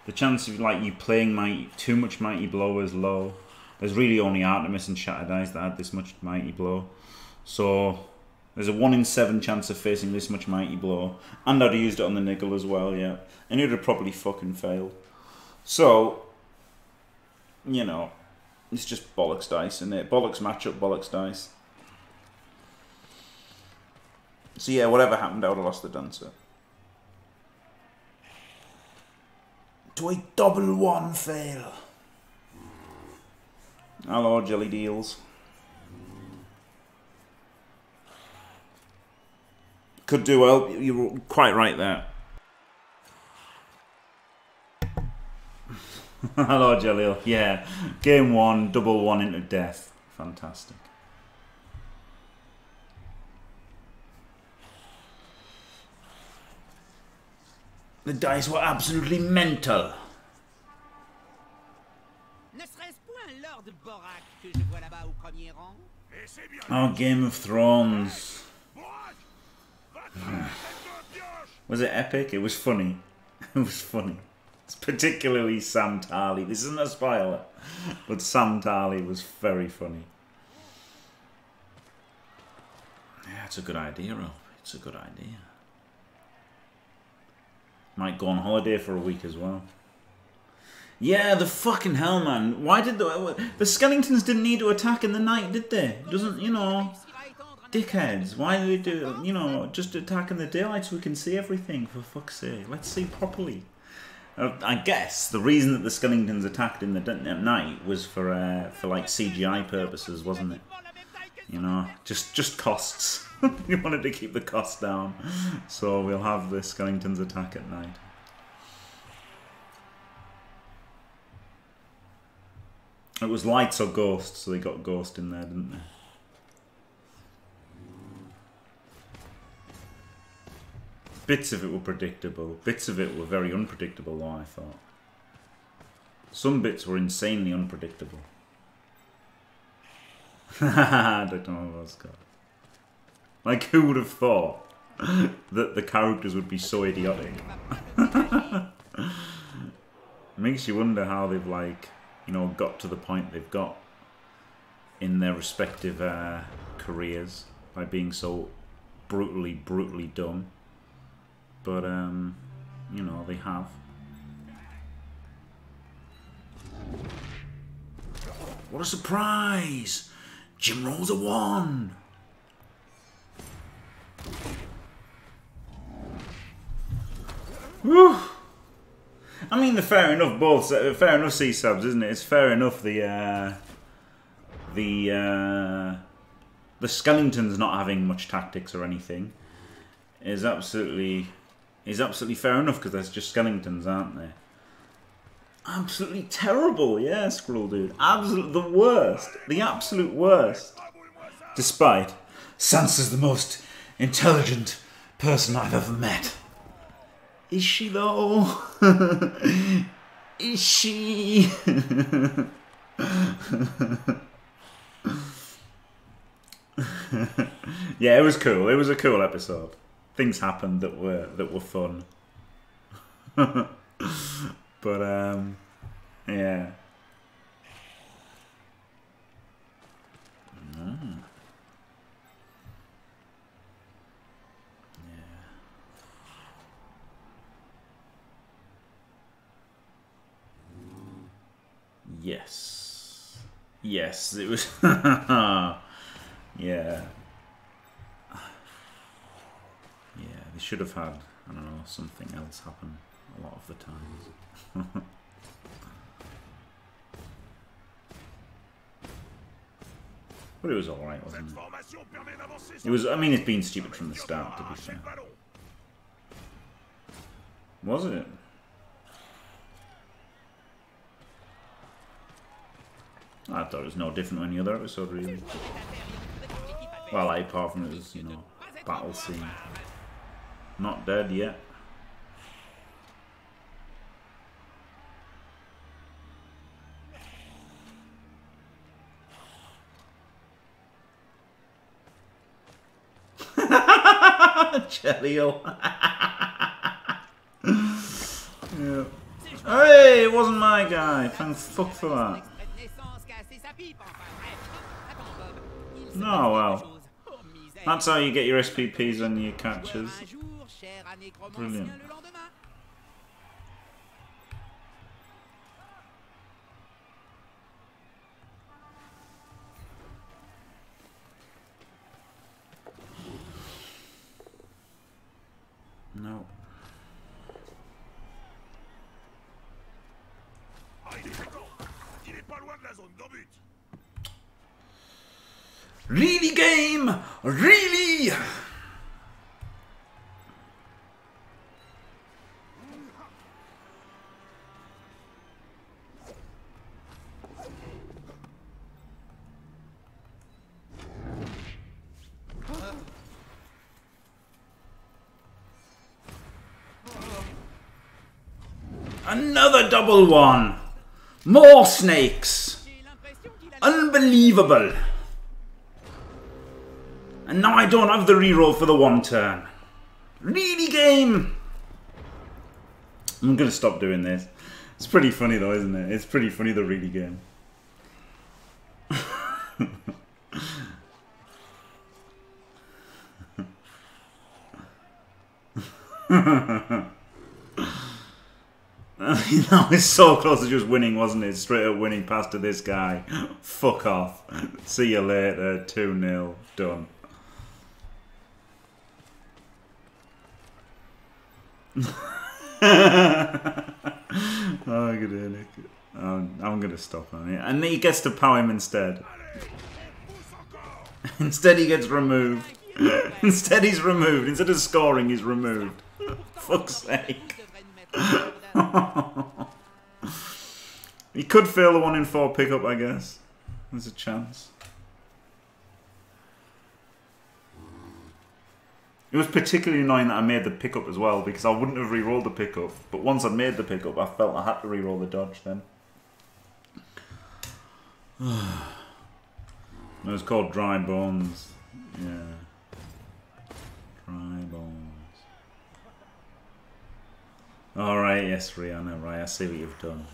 The chance of, like, you playing mighty, too much Mighty Blow is low. There's really only Artemis and Shattered Ice that had this much Mighty Blow. So, there's a 1 in 7 chance of facing this much Mighty Blow. And I'd have used it on the Niggle as well, yeah. And it would have probably fucking failed. So, you know, it's just bollocks dice, isn't it? Bollocks matchup, bollocks dice. So yeah, whatever happened, I would have lost the dancer. To a double one fail. Hello, jelly deals. Could do well. You were quite right there. Hello, Jelly. Yeah, game one, double one into death. Fantastic. The dice were absolutely mental. Ne serait-ce point Lord Borak que je vois là-bas au premier rang Et c'est bien. Oh, Game of Thrones. Borak Va te ah. faire la tête de pioche Was it epic? It was funny. It was funny. It's particularly Sam Tarly. This isn't a spoiler, but Sam Tarly was very funny. Yeah, it's a good idea, Rob. It's a good idea. Might go on holiday for a week as well. Yeah, the fucking hell, man. Why did the the Skellingtons didn't need to attack in the night, did they? Doesn't you know? Dickheads. Why do they do? You know, just attack in the daylight so we can see everything. For fuck's sake, let's see properly. Uh, I guess the reason that the Skellingtons attacked in the at night was for uh, for like CGI purposes, wasn't it? You know, just just costs. we wanted to keep the cost down, so we'll have the Skellingtons attack at night. It was lights or ghosts, so they got ghost in there, didn't they? Bits of it were predictable. Bits of it were very unpredictable, though, I thought. Some bits were insanely unpredictable. I don't know what. Like, who would have thought that the characters would be so idiotic? Makes you wonder how they've, like, you know, got to the point they've got in their respective uh, careers by being so brutally, brutally dumb. But, um, you know, they have. What a surprise! Jim rolls a one! Whew. I fair enough both, uh, fair enough C subs, isn't it? It's fair enough the, uh, the, uh, the Skellingtons not having much tactics or anything is absolutely, is absolutely fair enough because there's just Skellingtons, aren't they? Absolutely terrible, yeah, Scroll Dude. Absolute, the worst. The absolute worst. Despite, Sansa's the most intelligent person I've ever met. Is she though? Is she? yeah, it was cool. It was a cool episode. Things happened that were that were fun. but um yeah. Mm. Yes. Yes, it was. yeah. Yeah, they should have had, I don't know, something else happen a lot of the times. but it was alright, wasn't it? It was, I mean, it's been stupid from the start, to be fair. Was it? I thought it was no different than any other episode, really. Well, apart from it was, you know, battle scene. Not dead yet. Chelio. yeah. Hey, it wasn't my guy. Thank fuck for that. Extrait de naissance qu'a assez sa pipe, enfin bref. Attends, Bob. Il se No, passe well. Oh, misère. That's how you get your SPPs and your catches. un jour, cher à nécromancien Brilliant. Another double one. More snakes. Unbelievable. And now I don't have the reroll for the one turn. Really game. I'm gonna stop doing this. It's pretty funny though, isn't it? It's pretty funny the really game. that was so close to just winning, wasn't it? Straight up winning past to this guy. Fuck off. See you later. 2 0. Done. oh, good. Um, I'm gonna stop on it. And he gets to power him instead. Instead, he gets removed. Instead, he's removed. Instead of scoring, he's removed. Fuck's sake. He could fail the one in four pickup, I guess. There's a chance. It was particularly annoying that I made the pickup as well because I wouldn't have re-rolled the pickup. But once I made the pickup, I felt I had to re-roll the dodge then. it was called Dry Bones. Yeah. Dry Bones. Alright, yes, Rihanna, right. I see what you've done.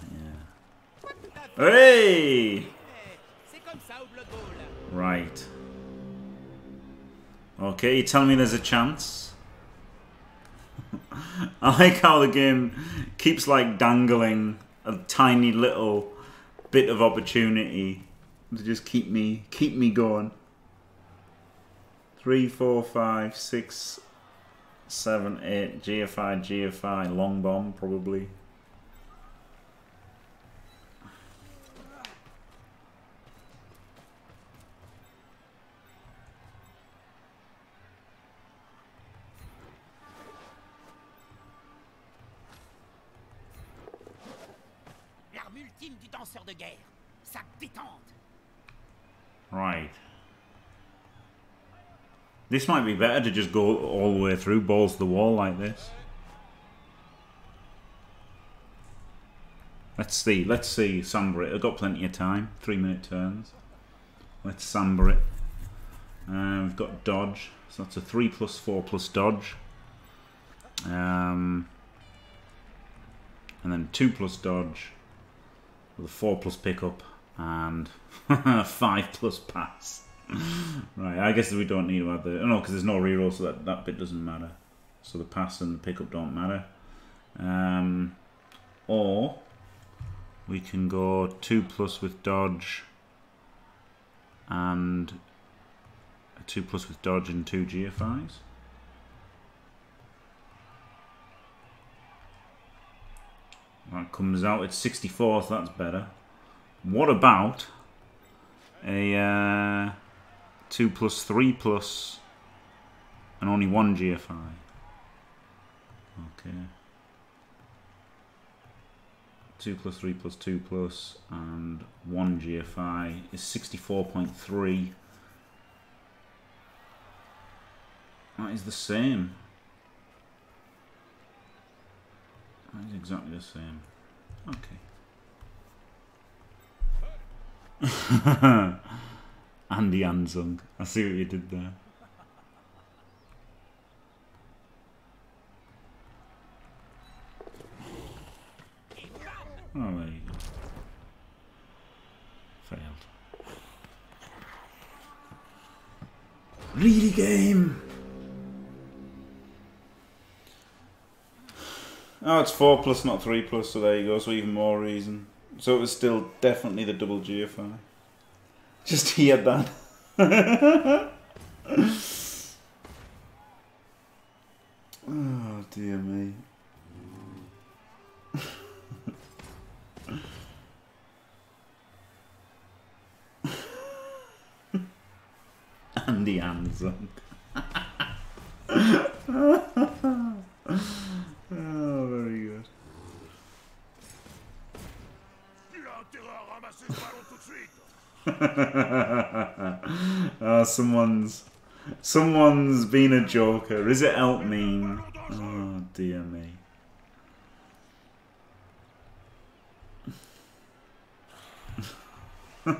Yeah. Hey! Right. Okay, you tell me there's a chance. I like how the game keeps like dangling a tiny little bit of opportunity to just keep me keep me going. Three, four, five, six, seven, eight. GFI, GFI, long bomb probably. L'arme ultime du danseur de guerre. Sa détente. Right. This might be better to just go all the way through, balls to the wall like this. Let's see, let's see, samber it. I've got plenty of time, three minute turns. Let's samber it. Uh, we've got dodge, so that's a 3 plus 4 plus dodge. Um, and then 2 plus dodge with a 4 plus pickup and 5 plus pass. Right, I guess we don't need to add the. Oh no, because there's no reroll, so that, that bit doesn't matter. So the pass and the pickup don't matter. Um, or we can go 2 plus with dodge and a 2 plus with dodge and 2 GFIs. That comes out at 64, so that's better. What about a uh, 2 plus 3 plus and only one GFI? Okay. 2 plus 3 plus 2 plus and 1 GFI is 64.3. That is the same. That is exactly the same. Okay. Andy Ansung. I see what you did there. Oh, there you go. Failed. Really game. Oh, it's 4 plus, not 3 plus, so there you go, so even more reason. So it was still definitely the double GFI. Just hear done. oh dear me. Andy Anzunk. Someone's someone's been a joker. Is it help me? Oh dear me.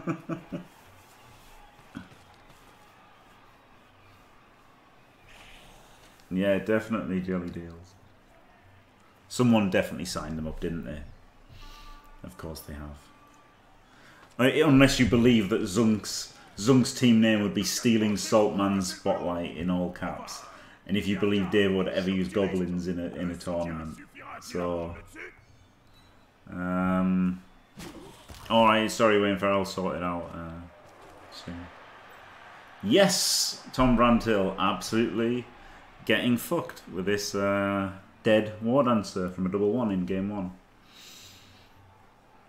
yeah, definitely jelly deals. Someone definitely signed them up, didn't they? Of course they have. Unless you believe that Zunk's Zunk's team name would be stealing Saltman's spotlight in all caps, and if you believe Dave would ever use goblins in a in a tournament, so um, all right, sorry Wayne Farrell, sort it out. Uh, so. Yes, Tom Brantill, absolutely getting fucked with this uh, dead war dancer from a double one in game one.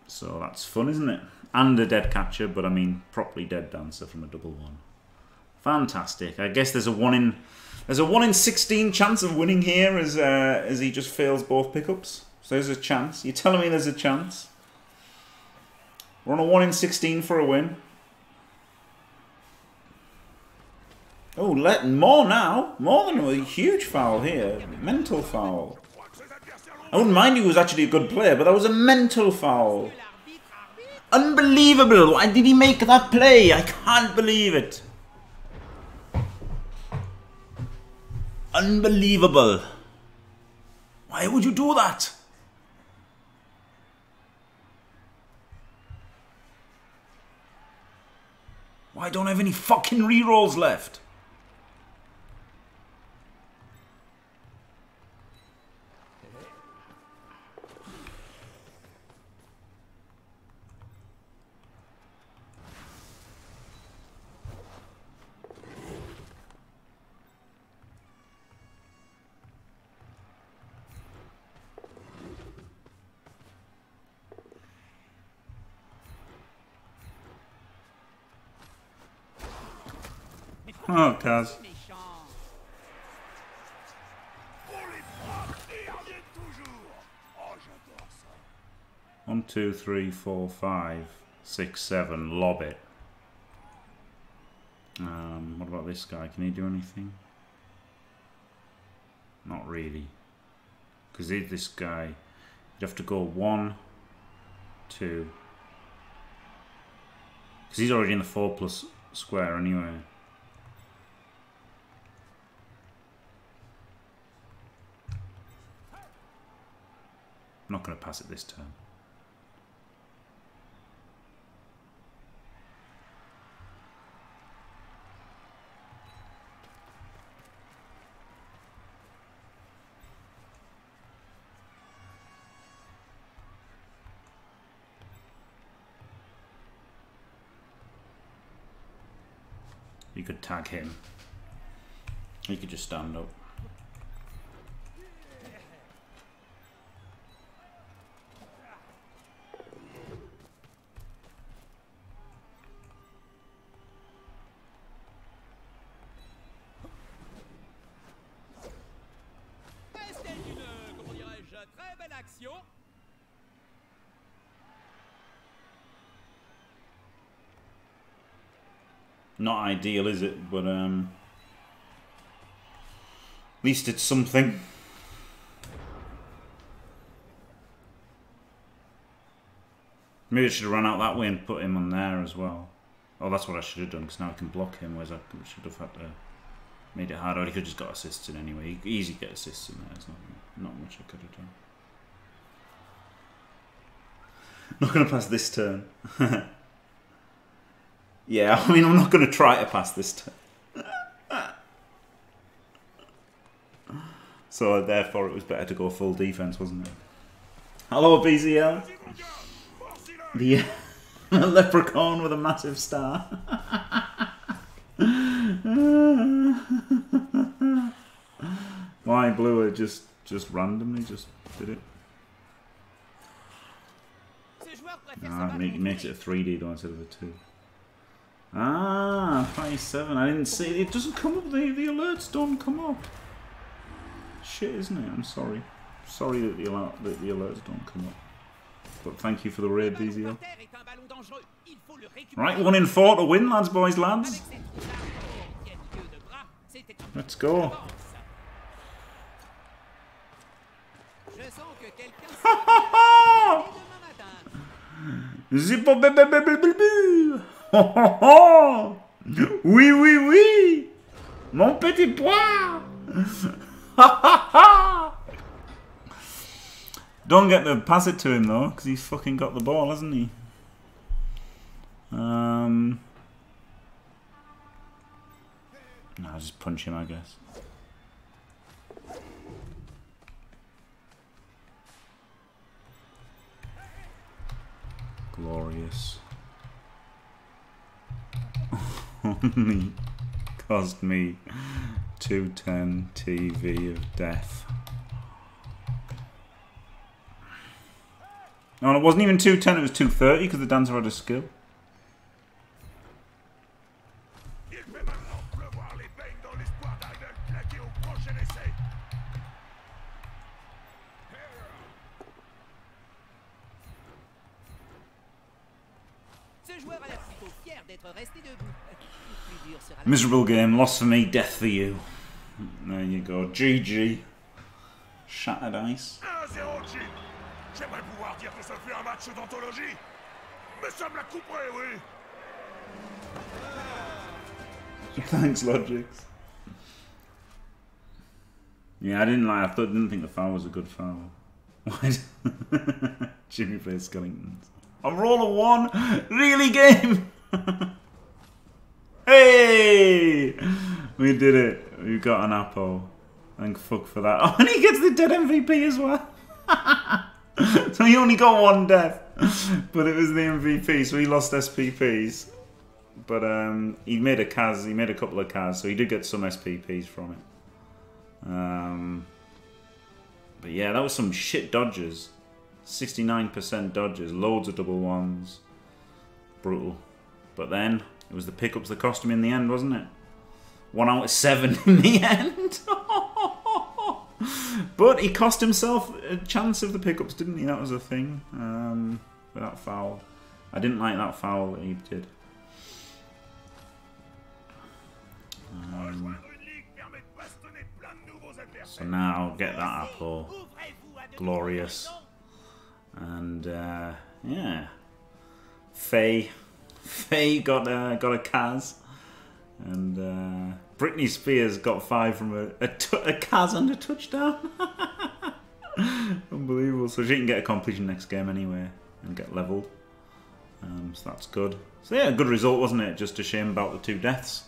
So that's fun, isn't it? And a dead catcher, but I mean properly dead dancer from a double one. Fantastic. I guess there's a one in there's a one in sixteen chance of winning here as uh, as he just fails both pickups. So there's a chance. You're telling me there's a chance? We're on a one in sixteen for a win. Oh, let more now. More than a huge foul here. Mental foul. I wouldn't mind he was actually a good player, but that was a mental foul. Unbelievable! Why did he make that play? I can't believe it. Unbelievable. Why would you do that? Why don't I have any fucking rerolls left? J'adore ça One, two, three, four, five, six, seven. Lob it. Um, what about this guy? Can he do anything? Not really. Because this guy, you'd have to go one, two. Because he's already in the four plus square anyway. I'm not going to pass it this turn. You could tag him. He could just stand up. Action. Not ideal, is it? But um, at least it's something. Maybe I should have run out that way and put him on there as well. Oh, that's what I should have done because now I can block him. Whereas I should have had to made it harder. He could have just got assists in anyway. Easy get assists in there. There's not not much I could have done. Not gonna pass this turn. Yeah, I mean, I'm not going to try to pass this turn. so, therefore, it was better to go full defense, wasn't it? Hello, BZL. The leprechaun with a massive star. Why it just just randomly just did it? Ce joueur préfère Nah, se it make- makes it a 3D though instead of a 2. Ah, 57. I didn't see it. It doesn't come up. The, the alerts don't come up. Shit, isn't it? I'm sorry. Sorry that the, alert, that the alerts don't come up. But thank you for the raid, DZL. par terre est un ballon dangereux. Il faut le récupérer. Right, one in four to win, lads, boys, lads. cette arme qui a lieu de bras, c'était une Let's go. Oui, oui, oui. Mon petit pois. Don't get to pass it to him though, because he's fucking got the ball, hasn't he? Um. No, I'll just punch him, I guess. Glorious. Only cost me 210 TV of death. Oh, no, it wasn't even 210, it was 230 because the dancer had a skill. Miserable game, loss for me, death for you. There you go. GG. Shattered ice. J'aimerais pouvoir dire que ça fait un match d'anthologie. Mais ça me la oui. Thanks, Logix. Yeah, I didn't like. I thought, didn't think the foul was a good foul. Why? Jimmy plays skeletons. A roll of one. Really, game. hey, we did it. We got an apple. Thank fuck for that. Oh, and he gets the dead MVP as well. so he only got one death, but it was the MVP. So he lost SPPs. But um, he made a cas, he made a couple of cas, so he did get some SPPs from it. Um, but yeah, that was some shit dodges. 69% dodges, loads of double ones. Brutal. But then, it was the pickups that cost him in the end, wasn't it? One out of seven in the end. but he cost himself a chance of the pickups, didn't he? That was a thing. Um, with that foul. I didn't like that foul that he did. Nouveaux So now get that apple. Glorious. And uh, yeah, Faye, Faye got a, got a cas, and uh, Britney Spears got five from a a, a cas and a touchdown. Unbelievable. So she can get a completion next game anyway and get leveled. Um, so that's good. So yeah, good result, wasn't it? Just a shame about the two deaths.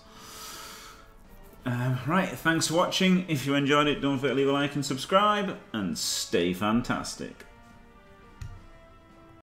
Um, right, thanks for watching. If you enjoyed it, don't forget to leave a like and subscribe, and stay fantastic.